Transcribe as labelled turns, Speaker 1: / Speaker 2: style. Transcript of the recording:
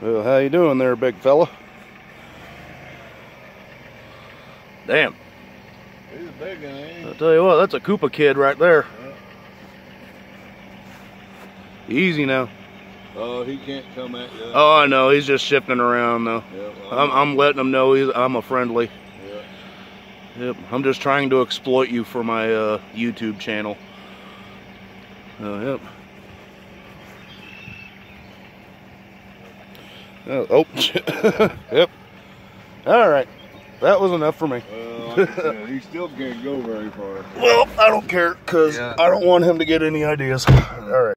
Speaker 1: Well, how you doing there, big fella? Damn.
Speaker 2: He's a big guy, ain't
Speaker 1: I'll tell you what, that's a Koopa kid right there. Easy now.
Speaker 2: Oh, he can't come at you.
Speaker 1: Oh, I know. He's just shifting around though.
Speaker 2: Yeah, well,
Speaker 1: I'm, I'm letting him know he's, I'm a friendly.
Speaker 2: yeah.
Speaker 1: Yep. I'm just trying to exploit you for my uh, YouTube channel. Oh, yep. Oh, oh. yep. All right. That was enough for me.
Speaker 2: Well, like said, he still can't go very far.
Speaker 1: Well, I don't care because
Speaker 2: Yeah.
Speaker 1: I don't want him to get any ideas. All right.